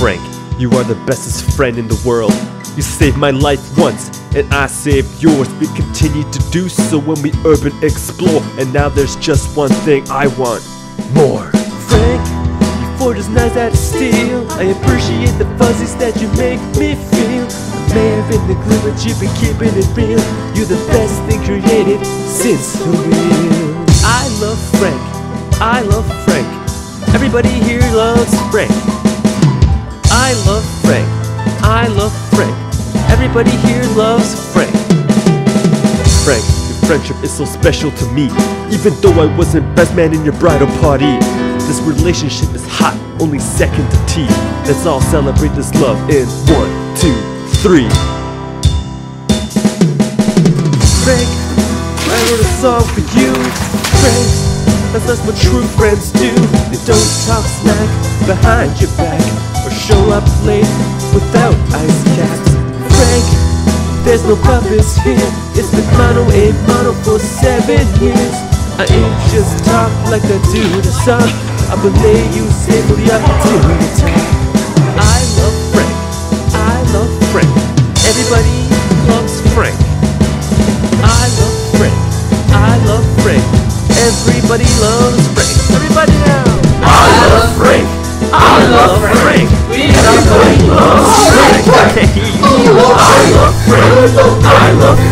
Frank, you are the bestest friend in the world. You saved my life once, and I saved yours. We continue to do so when we urban explore. And now there's just one thing I want more. Frank, you forge is nice out of steel. I appreciate the fuzzies that you make me feel. A mayor in the glue, but you've been keeping it real. You're the best thing created since the wheel. I love Frank. I love Frank. Everybody here loves Frank. I love Frank. I love Frank. Everybody here loves Frank. Frank, your friendship is so special to me. Even though I wasn't best man in your bridal party. This relationship is hot, only second to tea. Let's all celebrate this love in one, two, three. Frank, I wrote a song for you. Frank, that's what true friends do. They don't talk smack behind your back or show up late without ice caps. Frank, there's no puppets here. It's been mono a mono for seven years. I ain't just talk like I do the song. I will lay you safely up to the top. I love Frank. I love Frank. Everybody Everybody loves Frank. Everybody now. I love Frank. I love Frank. Everybody loves Frank. I love Frank. I love Frank.